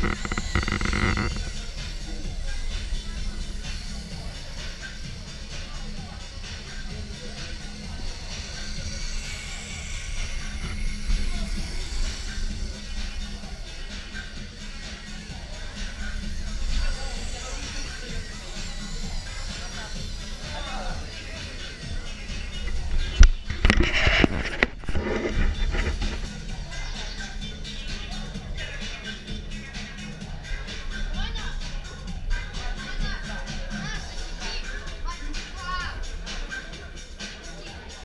Mm-hmm.